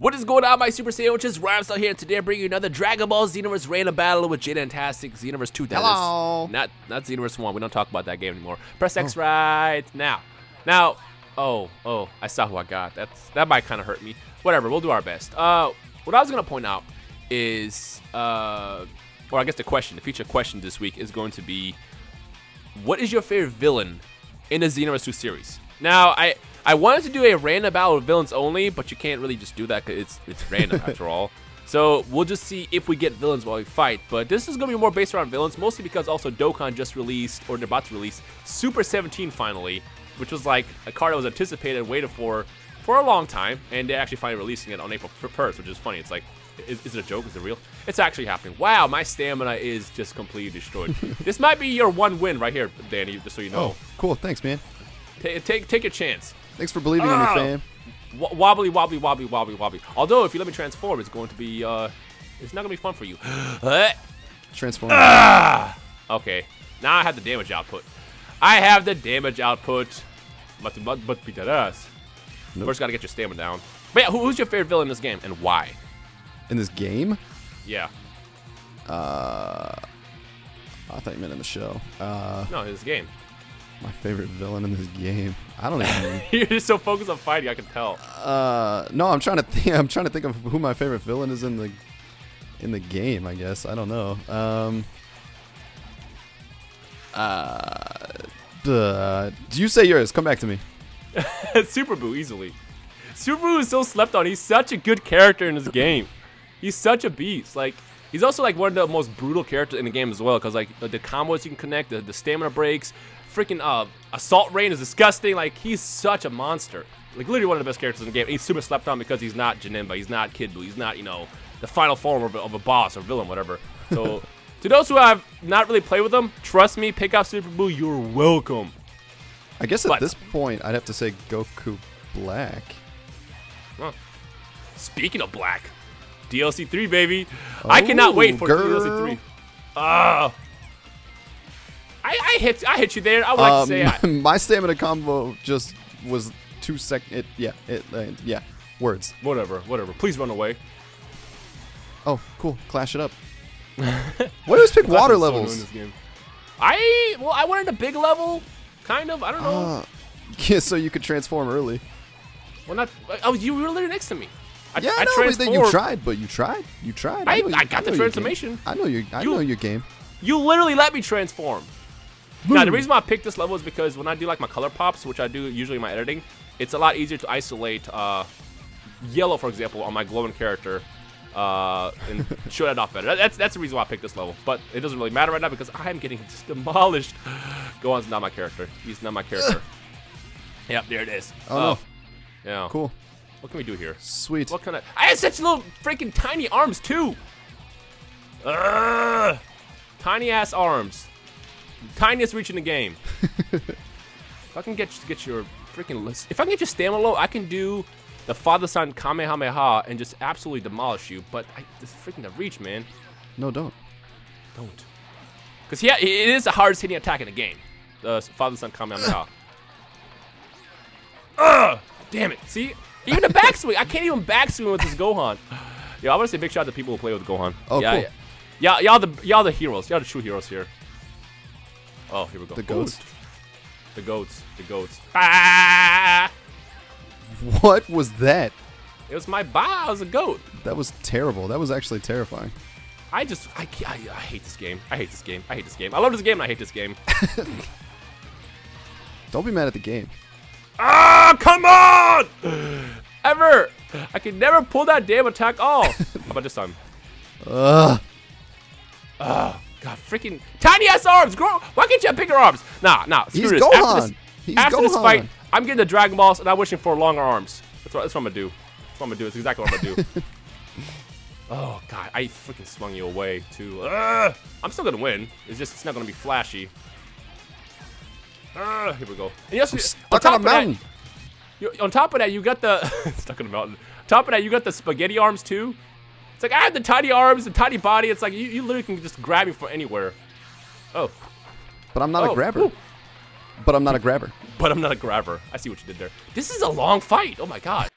What is going on, my Super Sandwiches? Rhymes out here, and today I'm bringing you another Dragon Ball Xenoverse random battle with jDantastic, Xenoverse 2, that is. Hello. Not, not Xenoverse 1, we don't talk about that game anymore. Press X right now. Now, oh, oh, I saw who I got. That's That might kind of hurt me. Whatever, we'll do our best. Uh, What I was going to point out is, uh, or I guess the question, the feature question this week is going to be, what is your favorite villain in the Xenoverse 2 series? Now, I I wanted to do a random battle of villains only, but you can't really just do that because it's, it's random after all. So we'll just see if we get villains while we fight. But this is going to be more based around villains, mostly because also Dokkan just released, or they're about to release, Super 17 finally, which was like a card that was anticipated and waited for for a long time, and they're actually finally releasing it on April 1st, which is funny. It's like, is, is it a joke? Is it real? It's actually happening. Wow, my stamina is just completely destroyed. this might be your one win right here, Danny, just so you know. Oh, cool. Thanks, man. Ta- take, take your chance. Thanks for believing in me, Oh. fam. W- wobbly, wobbly, wobbly, wobbly, wobbly. Although, if you let me transform, it's going to be, uh, it's not going to be fun for you. Uh, Transform. Ah! okay, now I have the damage output. I have the damage output. But, but, but beat that ass. Nope. First, got to get your stamina down. But yeah, who, who's your favorite villain in this game, and why? in this game? Yeah. Uh, I thought you meant in the show. Uh, No, in this game. My favorite villain in this game. I don't even. You're just so focused on fighting, I can tell. uh, no, I'm trying to think. I'm trying to think of who my favorite villain is in the in the game. I guess I don't know. Um. Uh, duh. do you say yours? Come back to me. Super Buu, easily. Super Buu is so slept on. He's such a good character in this game. He's such a beast. Like, he's also like one of the most brutal characters in the game as well. Cause like the combos you can connect, the, the stamina breaks, freaking uh, assault rain is disgusting. Like he's such a monster. Like literally one of the best characters in the game. He's super slept on because he's not Janemba. He's not Kid Buu. He's not you know the final form of, a- of a boss or villain, whatever. So. To those who have not really played with them, trust me, pick up Super Buu. You're welcome. I guess at But- this point, I'd have to say Goku Black. Huh. Speaking of black, DLC 3, baby. I cannot Oh, wait for girl. DLC 3. Ah. I, I hit I hit you there. I would like to Um, say I, my stamina combo just was two sec. It yeah. It uh, yeah. Words. whatever, whatever. Please run away. Oh, cool. Clash it up. Why always pick water levels? I well, I wanted a big level, kind of. I don't know. Uh, yeah, so you could transform early. well, not. Oh, you were literally next to me. I, Yeah, I no, then you tried, but you tried. You tried. I- you- I got the know your game. transformation. I know your. I You- know your game. You literally let me transform. Now, the reason why I picked this level is because when I do like my color pops, which I do usually in my editing, it's a lot easier to isolate uh, yellow, for example, on my glowing character uh, and show that off better. That's that's the reason why I picked this level. But it doesn't really matter right now because I'm getting just demolished. Gohan's not my character. He's not my character. yep, there it is. Oh, no. Yeah. Cool. What can we do here? Sweet. What can I? I have such little freaking tiny arms too. Ugh. Tiny ass arms. Tiniest reach in the game. if I can get get your freaking list, if I can get your stamina low, I can do the father son Kamehameha and just absolutely demolish you. But I, this freaking the reach, man. No, don't. Don't. Because yeah, it is the hardest hitting attack in the game. The father son Kamehameha. Ugh! Damn it. See? Even the backswing. I can't even backswing with this Gohan. Yeah, I want to say big shout out to people who play with Gohan. Oh, yeah, cool. Yeah, yeah, y'all the y'all the heroes. Y'all the true heroes here. Oh, here we go. The goats? Ooh. The goats. The goats. Ah! What was that? It was my ba. I was a goat. That was terrible. That was actually terrifying. I just I, I I hate this game. I hate this game. I hate this game. I love this game and I hate this game. Don't be mad at the game. Ah, come on! Ever! I can never pull that damn attack off. How about this time? Ugh. God, freaking tiny ass arms. Grow. Why can't you have bigger arms? Nah, nah. Screw He's this. After Gohan. this, He's after this fight, I'm getting the Dragon Balls and I'm wishing for longer arms. That's what, that's what I'm gonna do. That's what I'm gonna do. That's exactly what I'm gonna do. oh God, I freaking swung you away too. Ugh. I'm still gonna win. It's just it's not gonna be flashy. Ugh, here we go. And yes, Stuck on top on a of that, mountain. you, on top of that, you got the stuck in the mountain. top of that, you got the spaghetti arms too. It's like, I have the tiny arms, the tiny body. It's like, you, you literally can just grab me from anywhere. Oh. But I'm not oh. a grabber. Ooh. But I'm not a grabber. But I'm not a grabber. I see what you did there. This is a long fight. Oh my god.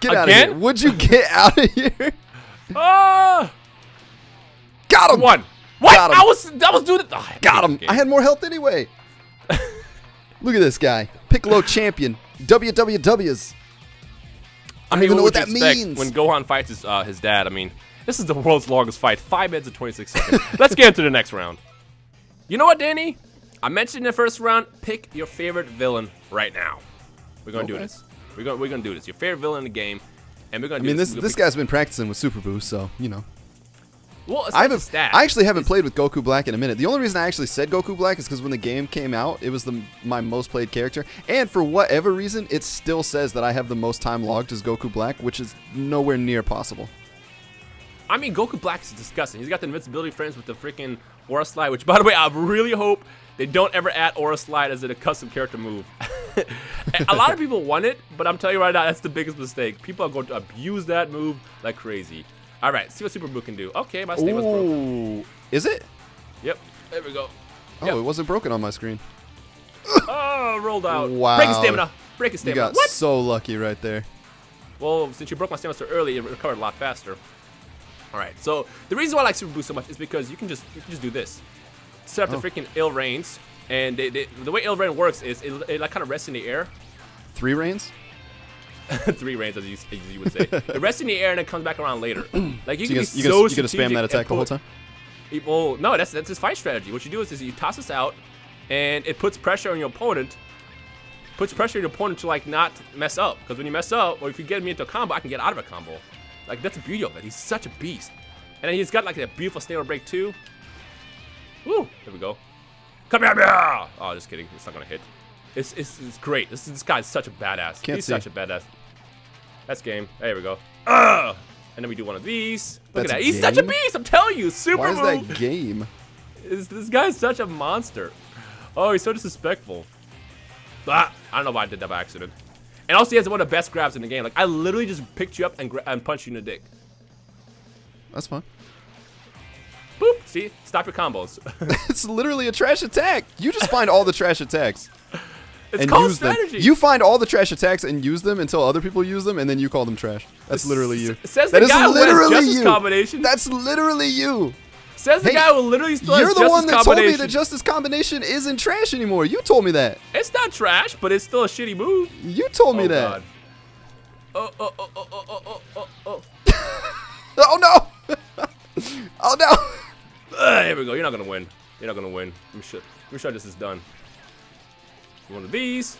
Get Again? out of here. Would you get out of here? Ah! Got him. One. What? Got him. I was I was doing it. Oh, I Got him. I had more health anyway. Look at this guy. Piccolo champion. WWWs. I don't even know what that means. When Gohan fights his uh, his dad, I mean, this is the world's longest fight, five minutes and 26 seconds. Let's get into the next round. You know what, Danny? I mentioned in the first round, pick your favorite villain right now. We're gonna do this. We're gonna we're gonna do this. Your favorite villain in the game, and we're gonna. I do mean, this this guy's been practicing with Super Buu, so you know. Well, it's I haven't. just. I actually haven't played with Goku Black in a minute. The only reason I actually said Goku Black is because when the game came out, it was the my most played character, and for whatever reason, it still says that I have the most time logged as Goku Black, which is nowhere near possible. I mean, Goku Black is disgusting. He's got the invincibility frames with the freaking Aura Slide, which, by the way, I really hope they don't ever add Aura Slide as a custom character move. a lot of people want it, but I'm telling you right now, that's the biggest mistake. People are going to abuse that move like crazy. All right, see what Super Buu can do. Okay, my state was broken. Is it? Yep, there we go. Oh, Yep. it wasn't broken on my screen. Oh, rolled out. Wow. Break his stamina. Break his You got What? so lucky right there. Well, since you broke my stamina so early, it recovered a lot faster. All right, so the reason why I like Super Buu so much is because you can just you can just do this. Set up Oh. the freaking ill reigns, and they, they, the way rain works is it, it like kind of rests in the air. Three rains? Three rains, as you, as you would say. it rests in the air and it comes back around later. Like you So can you be gonna, you so gonna, you gonna spam that attack the whole time? Well, no, that's that's his fight strategy. What you do is, is you toss this out, and it puts pressure on your opponent. Puts pressure on your opponent to like not mess up. Because when you mess up, or if you get me into a combo, I can get out of a combo. Like that's the beauty of it. He's such a beast. And then he's got like a beautiful stable break too. Woo! There we go. Come here, here! Oh, just kidding. It's not gonna hit. It's it's, it's great. This this guy's such a badass. Can't he's see. such a badass. That's game. There we go. Ugh! And then we do one of these. Look That's at that. He's such a beast. I'm telling you. Super Why is move. that game? This, this guy's such a monster. Oh, he's so disrespectful. Ah, I don't know why I did that by accident. And also, he has one of the best grabs in the game. Like, I literally just picked you up and, and punched you in the dick. That's fine. See? Stop your combos. It's literally a trash attack. You just find all the trash attacks it's and called use strategy. them. You find all the trash attacks and use them until other people use them, and then you call them trash. That's literally you. S- says That the is literally you. combination. That's literally you. Says the Hey, guy who literally still You're the one that told me that Justice Combination isn't trash anymore. You told me that. it's not trash, but it's still a shitty move. You told me oh, that. God. Oh, oh, oh, oh, oh, oh, oh, oh. Oh no! oh no! Uh, here we go. You're not gonna win. You're not gonna win. Let me show. Let me show this is done. One of these.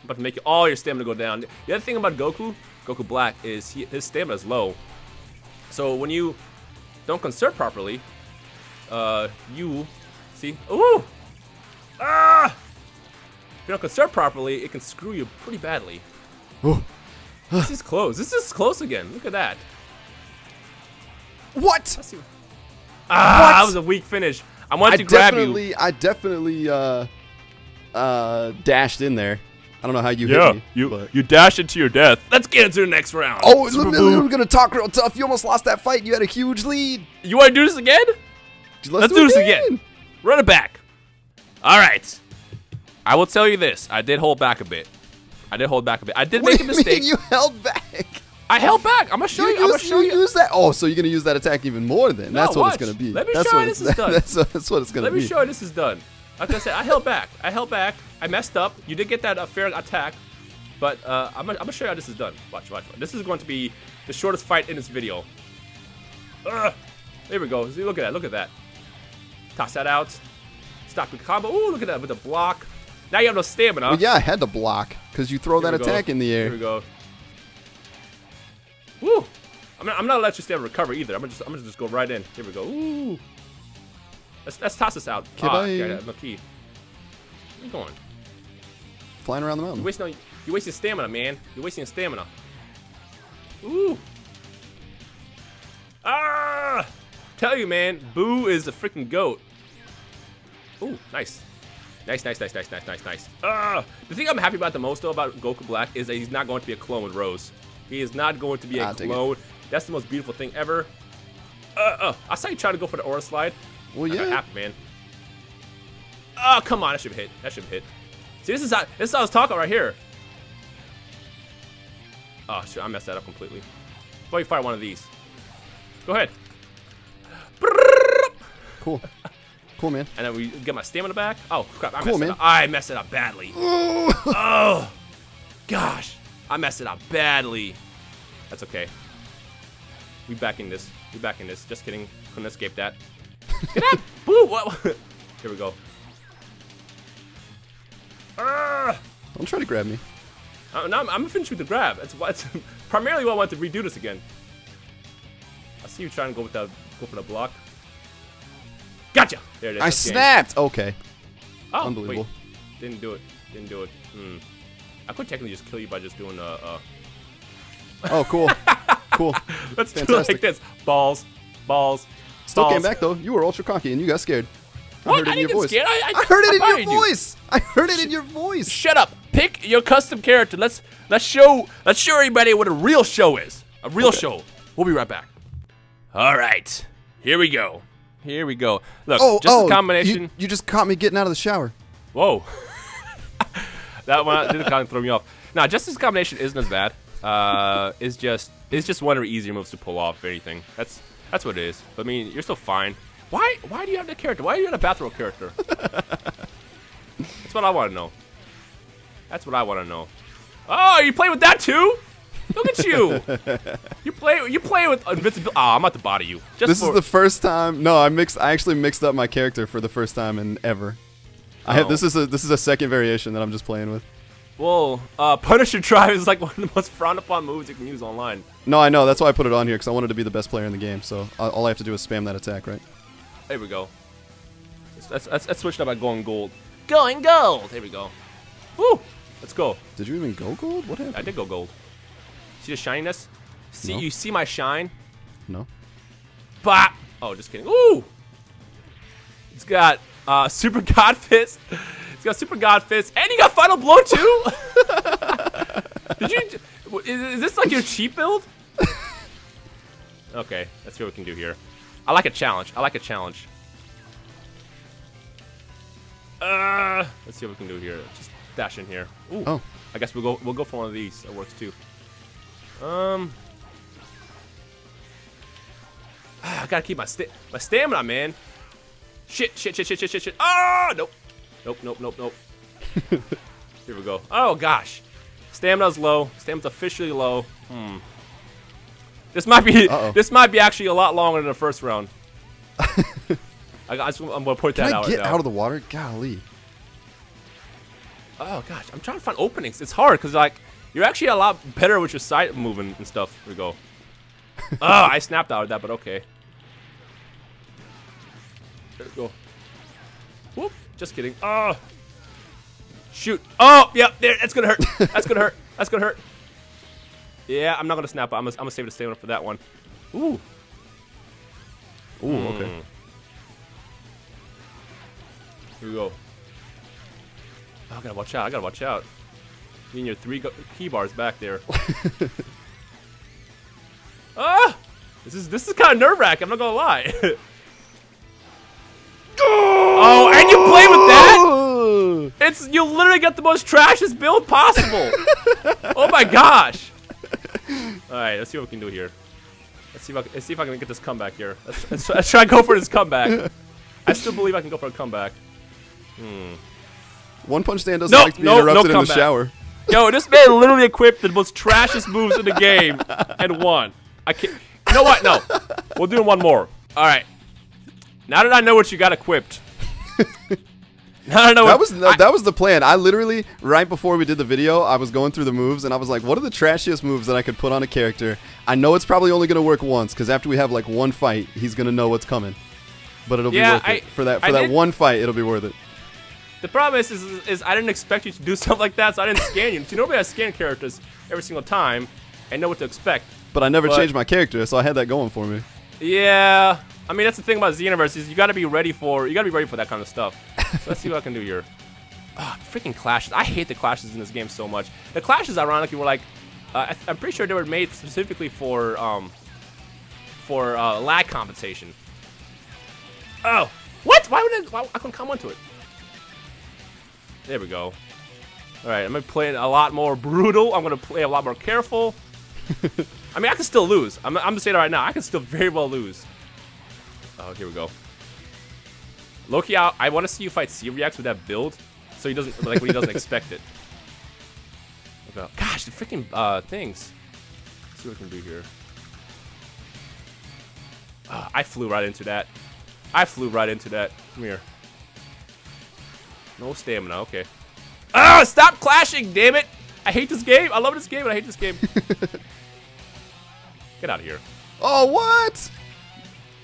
I'm about to make all your stamina go down. The other thing about Goku, Goku Black, is he, his stamina is low. So when you don't conserve properly, uh, you see, ooh, ah, if you don't conserve properly, it can screw you pretty badly. Ooh. this is close. This is close again. Look at that. What? Let's. Ah, that was a weak finish. I wanted I to grab you. I definitely uh, uh, dashed in there. I don't know how you Yeah, hit me. you but- you dash into your death. Let's get into the next round. Oh, Super we're gonna talk real tough. You almost lost that fight. You had a huge lead. you want to do this again? Let's do this again. Run it back. All right. I will tell you this. I did hold back a bit. I did hold back a bit. I did What make do a mistake. you held back? I held back. I'm gonna show you. You, I'm gonna use, show you you. use that. Oh, so you're gonna use that attack even more then? No, that's what watch. it's gonna be. Let me that's show you this is done. That's, that's what it's gonna Let be. me show you this is done. Like I said, I held back. I held back. I messed up. You did get that uh, fair attack, but uh, I'm, gonna, I'm gonna show you how this is done. Watch, watch, watch. This is going to be the shortest fight in this video. Ugh. There we go. See, look at that. Look at that. Toss that out. Stop the combo. Ooh, look at that with the block. Now you have no stamina. Well, yeah, I had to block because you throw Here that attack in the air. Here we go. Woo! I'm not, I'm not let your stamina recover either. I'm gonna just I'm gonna just go right in. Here we go. Ooh. Let's let's toss this out. Okay, ah, bye. yeah, key. Where you going? Flying around the mountain. wasting no, you're wasting stamina, man. You're wasting stamina. Ooh. Ah! Tell you, man, Buu is the freaking goat. Ooh, nice. Nice, nice, nice, nice, nice, nice, nice. Ah! The thing I'm happy about the most, though, about Goku Black is that he's not going to be a clone with Rose. He is not going to be a clone. That's the most beautiful thing ever. Uh, uh, I saw you try to go for the Aura Slide. Well, yeah. happen, man. Oh, come on. That should hit. That should hit. See, this is how, this is how I was talking right here. Oh, shit, I messed that up completely. Before you fire one of these. Go ahead. Cool. Cool, man. And then we get my stamina back. Oh, crap. I Cool, messed man. it up. I messed it up badly. oh, gosh. I messed it up badly. That's okay. We back in this. We back in this. Just kidding. Couldn't escape that. Get out! Boo! What? Here we go. Don't try to grab me. Uh, now I'm, I'm finished with the grab. That's why. It's primarily why I want to redo this again. I see you trying to go with that, go for the block. Gotcha. There it is. I That's game. snapped. Okay. Oh, Unbelievable. Wait. Didn't do it. Didn't do it. Hmm. I could technically just kill you by just doing uh. uh Oh, cool. cool. let's do it like this. Balls. Balls. Still balls. came back though. You were ultra cocky and you got scared. I What? heard it I in your voice. scared. I- I- heard it in your you. voice. I heard it in your voice. Shut up. Pick your custom character. Let's let's show let's show everybody what a real show is. A real show. We'll be right back. All right. Here we go. Here we go. Look, Oh, just oh, a combination. You, you just caught me getting out of the shower. Whoa. That one didn't kind of throw me off. Now, just this combination isn't as bad. Uh, it's just it's just one of the easier moves to pull off. If anything, that's that's what it is. But I mean, you're still fine. Why why do you have that character? Why are you in a bathrobe character? that's what I want to know. That's what I want to know. Oh, you play with that too? Look at you. you play you play with invincibility. Oh, I'm about to body you. Just This is the first time. No, I mixed. I actually mixed up my character for the first time in ever. I have Oh. this is a this is a second variation that I'm just playing with. Whoa, uh, Punisher Drive is like one of the most frowned upon moves you can use online. No, I know. That's why I put it on here because I wanted to be the best player in the game. So uh, all I have to do is spam that attack, right? There we go. Let's, let's, switch it up by going gold. Going gold! There we go. Woo! Let's go. Did you even go gold? What happened? I did go gold. See the shininess? See, No. you see my shine? No. Bop! Oh, just kidding. Ooh! It's got uh, Super God Fist. It's got Super God Fist. And you got Final Blow too? did you... Is, is this like your cheap build? Okay, let's see what we can do here. I like a challenge. I like a challenge. Uh, let's see what we can do here. Just dash in here. Ooh. Oh. I guess we'll go we'll go for one of these. It works too. Um I gotta keep my sta my stamina, man. Shit, shit, shit, shit, shit, shit, shit. Ah, nope. Nope, nope, nope, nope. Here we go. Oh gosh. Stamina's low. Stamina's officially low. Hmm. This might be Uh-oh. this might be actually a lot longer than the first round. I, I'm gonna put that I out get right out of the water? Golly. Oh gosh, I'm trying to find openings. It's hard because like you're actually a lot better with your side moving and stuff. Here we go. oh, I snapped out of that, but okay. There we go. Whoop! Just kidding. Oh, shoot! Oh, yep. There. That's gonna hurt. That's gonna hurt. That's gonna hurt. Yeah, I'm not gonna snap out. I'm gonna, I'm gonna save the stamina for that one. Ooh. Ooh, okay. Mm. Here we go. Oh, I gotta watch out. I gotta watch out. You and your three key bars back there. ah! This is this is kind of nerve wracking. I'm not gonna lie. It's you literally got the most trashiest build possible. oh my gosh! All right, let's see what we can do here. Let's see if I can, let's see if I can get this comeback here. Let's, let's, try, let's try to go for this comeback. I still believe I can go for a comeback. Hmm. One Punch Stand doesn't No, like to be no, no interrupted in the shower. Yo, this man literally equipped the most trashiest moves in the game and won. I can't. You know what? No, we'll do one more. All right. Now that I know what you got equipped. that I know That was I- that was the plan. I literally right before we did the video, I was going through the moves and I was like, what are the trashiest moves that I could put on a character? I know it's probably only going to work once because after we have like one fight, he's going to know what's coming. But it'll Yeah, be worth I- it for that for I that did- one fight. It'll be worth it. The problem is, is, is I didn't expect you to do stuff like that, so I didn't scan you. See, normally I scan characters every single time and know what to expect. But I never But- changed my character, so I had that going for me. Yeah, I mean that's the thing about Xenoverse is you got to be ready for you got to be ready for that kind of stuff. So let's see what I can do here. Ah, freaking clashes! I hate the clashes in this game so much. The clashes, ironically, were like uh, I, I'm pretty sure they were made specifically for um for uh, lag compensation. Oh, what? Why would I? Why, I couldn't come onto it. There we go. All right, I'm gonna play it a lot more brutal. I'm gonna play a lot more careful. I mean, I can still lose. I'm, I'm gonna say that right now. I can still very well lose. Oh, here we go. Loki out. I want to see you fight C-Reax with that build, so he doesn't like when he doesn't expect it. Okay. Gosh, the freaking uh, things. Let's see what we can do here. Uh, I flew right into that. I flew right into that. Come here. No stamina. Okay. Ah! Stop clashing! Damn it! I hate this game. I love this game, and I hate this game. Get out of here. Oh, what?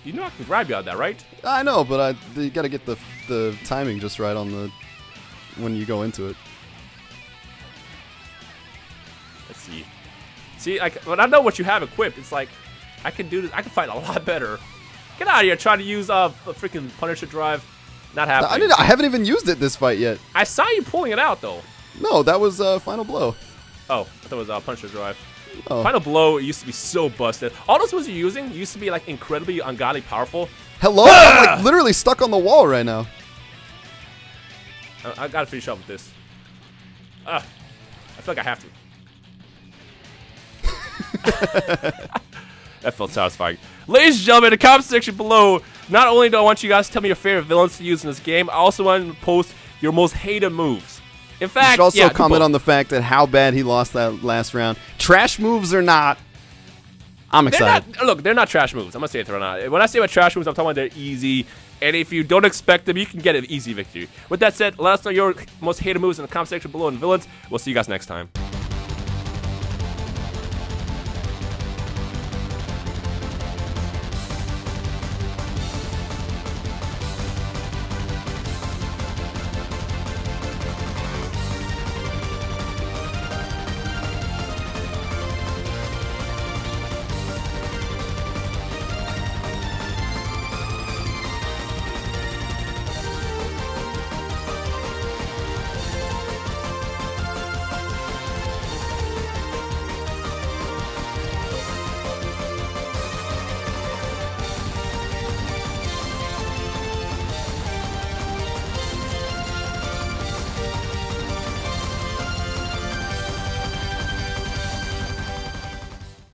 You know I can grab you out of that, right? I know, but I you got to get the the timing just right on the when you go into it. Let's see. See, like when I know what you have equipped, it's like I can do this. I can fight a lot better. Get out of here trying to use uh, a freaking Punisher drive. Not happening. I didn't. I haven't even used it this fight yet. I saw you pulling it out though. No, that was uh, final blow. Oh, I thought it was uh, Punisher drive. Oh. Final blow used to be so busted. All those ones you're using used to be like incredibly ungodly powerful. Hello, I'm like literally stuck on the wall right now. I, I gotta finish up with this. Ah, I feel like I have to. that felt satisfying. Ladies and gentlemen, in the comment section below, not only do I want you guys to tell me your favorite villains to use in this game, I also want to post your most hated moves. In You fact, should also yeah, comment on the fact that how bad he lost that last round. Trash moves or not, I'm They're excited. not, look, they're not trash moves. I'm gonna say it right now. When I say about trash moves, I'm talking about they're easy. And if you don't expect them, you can get an easy victory. With that said, let us know your most hated moves in the comment section below and villains. We'll see you guys next time.